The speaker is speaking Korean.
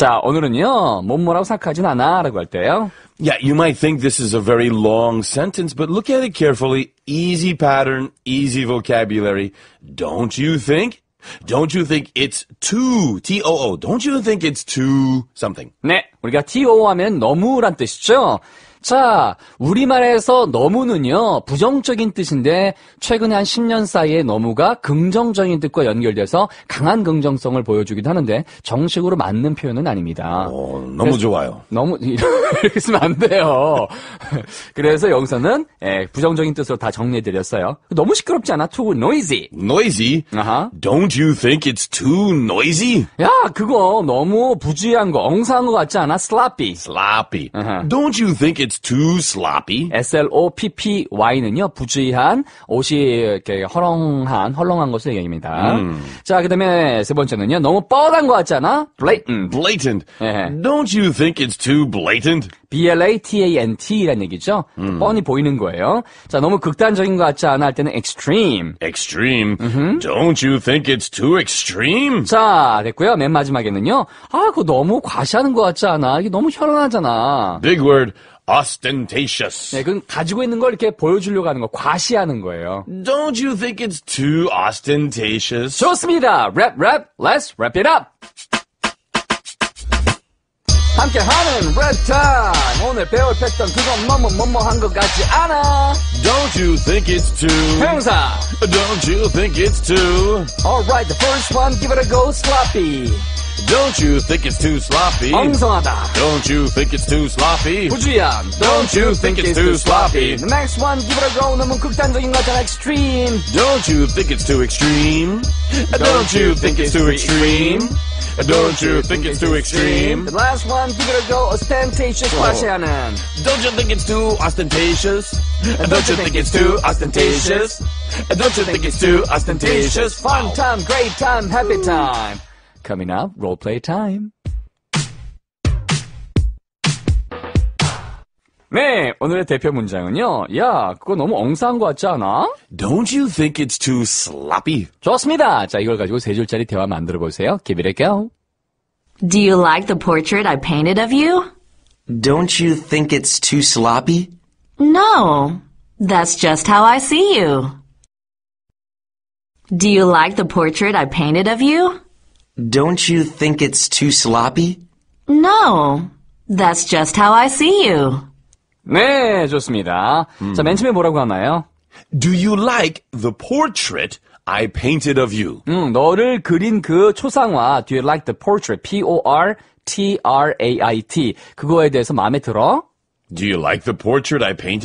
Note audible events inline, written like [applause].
자, 오늘은요, 뭐뭐라고 생각하진 않아. 라고 할 때요. Yeah, you might think this is a very long sentence, but look at it carefully. Easy pattern, easy vocabulary. Don't you think? Don't you think it's too, T-O-O, don't you think it's too something? 네, 우리가 TO 하면 너무란 뜻이죠. 자, 우리말에서 너무는요, 부정적인 뜻인데, 최근에 한 10년 사이에 너무가 긍정적인 뜻과 연결돼서 강한 긍정성을 보여주기도 하는데, 정식으로 맞는 표현은 아닙니다. 어, 너무 좋아요. 너무, [laughs] 이렇게 쓰면 안 돼요. [laughs] 그래서 여기서는, 예, 부정적인 뜻으로 다 정리해드렸어요. 너무 시끄럽지 않아? Too noisy. Noisy? 아하. Don't you think it's too noisy? 야, 그거 너무 부주의한 거, 엉사한 거 같지 않아? sloppy. Sloppy. Uh-huh. Don't you think it's too sloppy? S-L-O-P-P-Y는요, 부주의한, 옷이 이렇게 허렁한, 헐렁한 것을 얘기합니다. 자, 그 다음에 세 번째는요, 너무 뻔한 것 같지 않아? blatant. Blatant. Uh-huh. Don't you think it's too blatant? B-L-A-T-A-N-T라는 얘기죠. 뻔히 보이는 거예요. 자, 너무 극단적인 것 같지 않아 할 때는 extreme. Extreme. Don't you think it's too extreme? 자, 됐고요. 맨 마지막에는요, 아, 그거 너무 과시하는 것 같지 않아? 이게 너무 현란하잖아. Big word. Ostentatious. 네, 그건 가지고 있는 걸 이렇게 보여주려고 하는 거, 과시하는 거예요. Don't you think it's too ostentatious? 좋습니다. 랩, 랩, let's wrap it up. 함께 하는 랩 타임. 오늘 배울 패턴 그건 뭐뭐 뭐뭐 한것 같지 않아. Don't you think it's too? 형사. Don't you think it's too? Alright, the first one, give it a go, sloppy. Don't you think it's too sloppy? 엉성하다. Don't you think it's too sloppy? 부주의한. Don't you think it's too sloppy? The next one, give it a go, 너무 극단적인 거잖아, extreme. Don't you think it's too extreme? Don't you think it's too extreme? Don't you think it's too extreme? The last one, give it a go, ostentatious, 과시하는. Don't you think it's too ostentatious? Don't you think it's too ostentatious? Don't you think it's too ostentatious? Fun time, great time, happy time. Coming up, role play time. 네, 오늘의 대표 문장은요. 야, 그거 너무 것 같지 않아? Don't you think it's too sloppy? 좋습니다. 자, 이걸 가지고 세 줄짜리 대화 만들어 보세요. Give it a go. Do you like the portrait I painted of you? Don't you think it's too sloppy? No, that's just how I see you. Do you like the portrait I painted of you? Don't you think it's too sloppy? No, that's just how I see you. 네, 좋습니다. 자, 맨 처음에 뭐라고 하나요? Do you like the portrait I painted of you? 음, 너를 그린 그 초상화, do you like the portrait? P-O-R-T-R-A-I-T. 그거에 대해서 마음에 들어? Do you like the portrait I painted